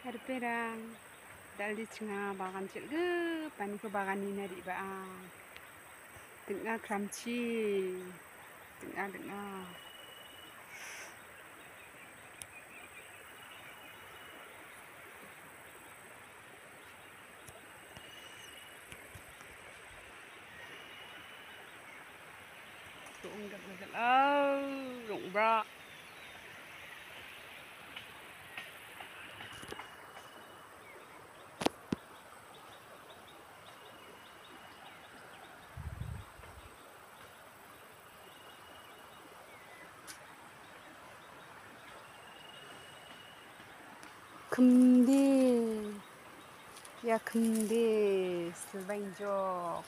Harperang. Dalih cengah bahkan cilgu panu ke bahkan ini nari ba. Tengah kramci. Tengah tengah. Tuh enggak enggak oh yakındı. Yakındı. Sılvancok.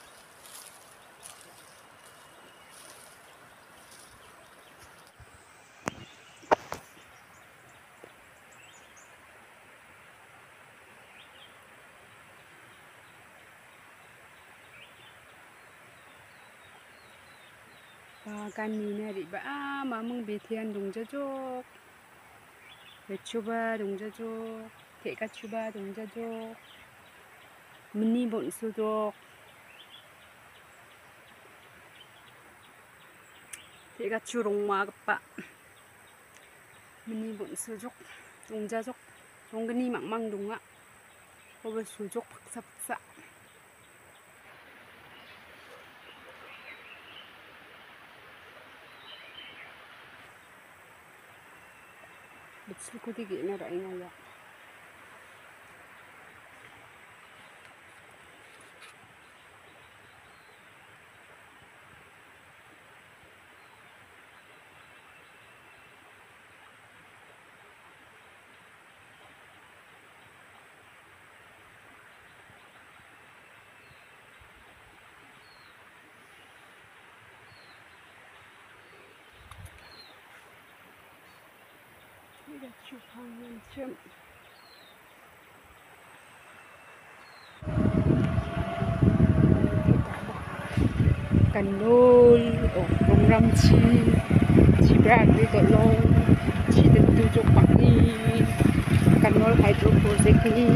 Và cái này này thì bà mà mong bị thiên đúng cho chốc. 외초바 동자족 대가초바 동자족 문니본수족 대가추 롱마급바 문니본수족 동자족 동근이 망망동아 호버수족 박사박사 بتسلكوا تيجي انا رأينا يا cần nô ở rong rong chi chỉ bạc đi gọi lô chỉ đến tu cho bạc đi cần nô hydro project